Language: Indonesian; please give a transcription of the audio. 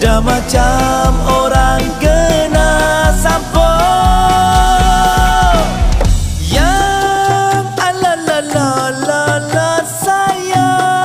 Dah macam